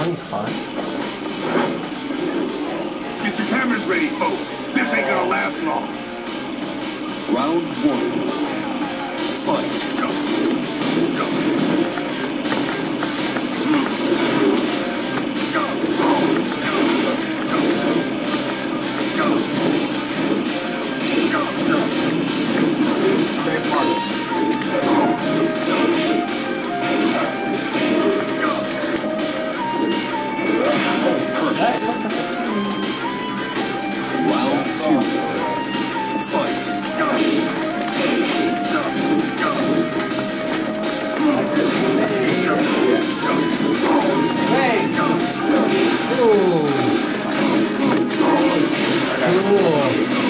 25. Get your cameras ready, folks. This ain't gonna last long. Round one. Fight. Go. Go. Two. Fight. Hey! Ooh. Cool.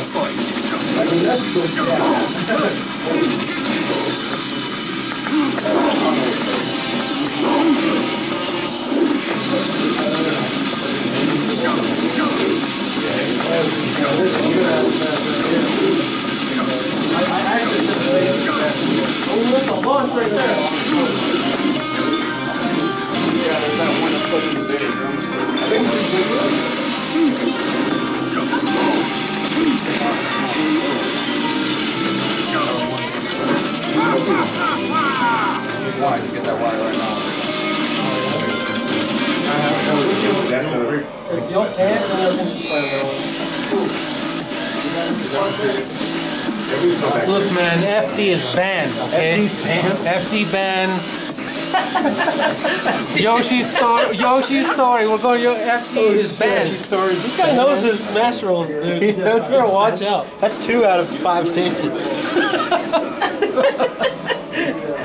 Fight. If y'all can't, then I can just play one. Look, man, FD is banned, okay? FD's banned? FD banned. Yoshi's story. Yoshi's story. We're going. Yo, FD oh, is banned. stories. This guy knows his smash rolls, dude. He knows You better watch out. That's two out of five stages.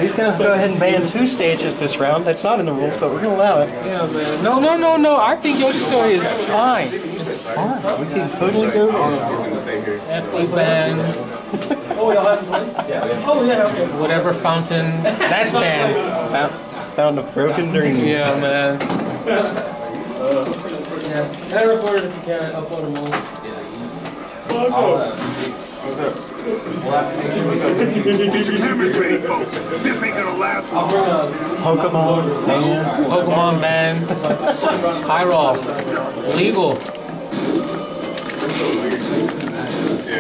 He's gonna go ahead and ban two stages this round. That's not in the rules, but we're gonna allow it. Yeah, man. No, no, no, no. I think Yoshi's story is fine. It's fine. We can totally go there. FD banned. Oh, y'all have to play? Yeah. Oh, yeah, okay. Whatever fountain. That's banned. Found, found a broken dream. Yeah, man. Yeah. And I recorded if you can, upload them all. Get your cameras ready, folks. This ain't gonna last long. Pokemon. Man. Pokemon banned. High roll. Legal. Yeah,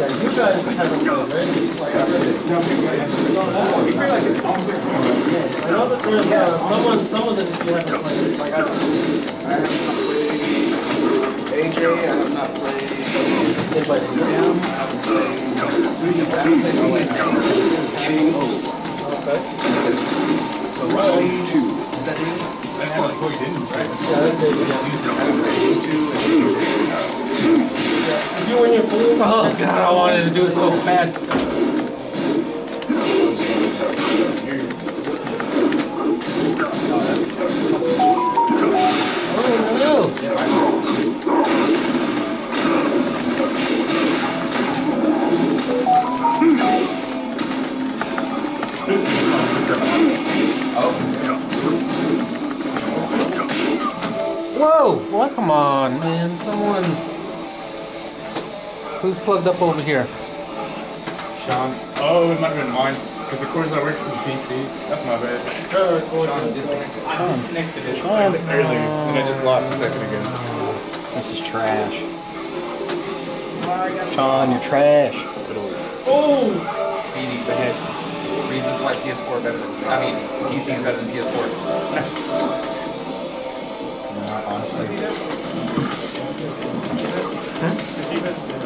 you guys haven't done it, right? Like, I know that there's, uh, someone, someone that just haven't played, like, I AJ, I have not played. they played it. KO. Okay. Round two. Fight. Yeah, that's it, yeah. You and your balloon. Oh god, I wanted to do it so bad. Oh, Whoa! Well, come on, man. Someone... Who's plugged up over here? Sean. Oh, it might have been mine. Because the cords I work for the PC. That's my bad. Sean disconnected. I disconnected it earlier. And I just lost a second ago. This is trash. Sean, you're trash. Oh! Beating the head. Reasons why PS4 better. I mean, PC is better than PS4. No, honestly. Am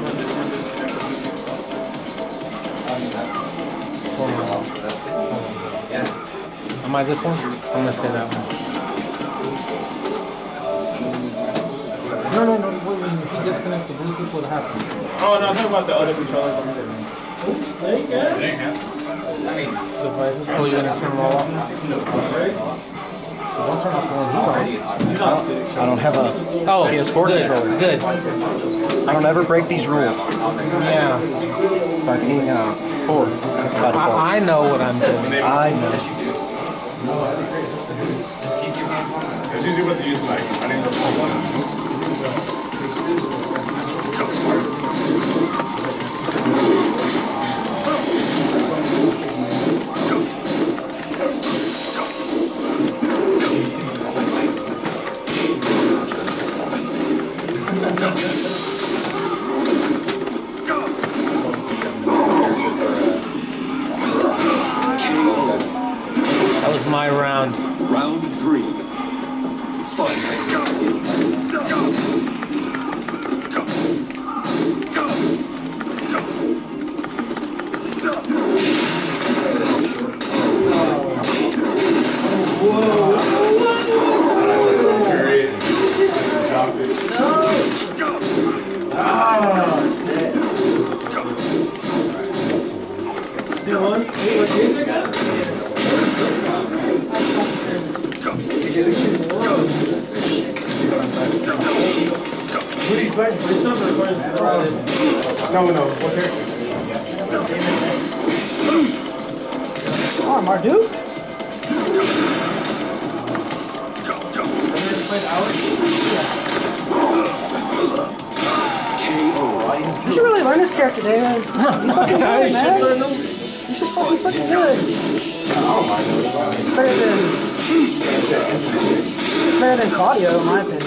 I this one? I'm gonna say that one. No, no, no. Wait, wait, if you disconnect the Bluetooth, what happens? Oh, no, I'm talking about the other controllers over there. Oops, snake, yeah? Devices. Oh, you're gonna turn them all off? Don't turn off the ones you already. I don't have a Oh, PS4 good, controller. good. I don't ever break these rules Yeah, by being uh, poor by default. I, I know what I'm doing. I know. Didn't know. KO. My round. Round three. Fight. It's not recording. No, no. What character? Oh, Marduk? You should really learn this character, David. He's fucking good, man. You should fucking, he's fucking good. It's better than. It's better than Claudio, in my opinion.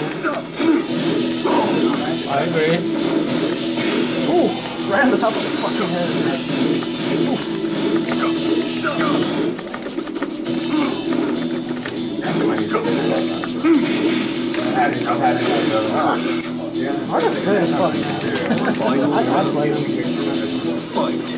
I agree. Ooh, right on the top of the fucking head. Marduk's good as fuck. I, I round. play him. Fight.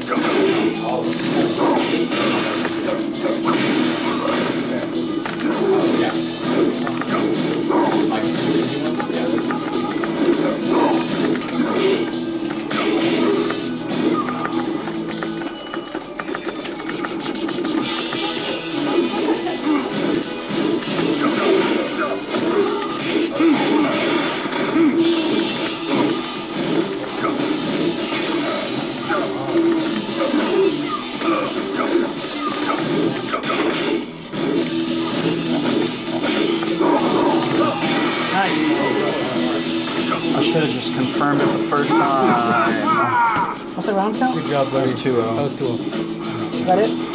Should have just confirmed it the first time. What's the round count? Good job, buddy. Two That oh. was 2 Is that it?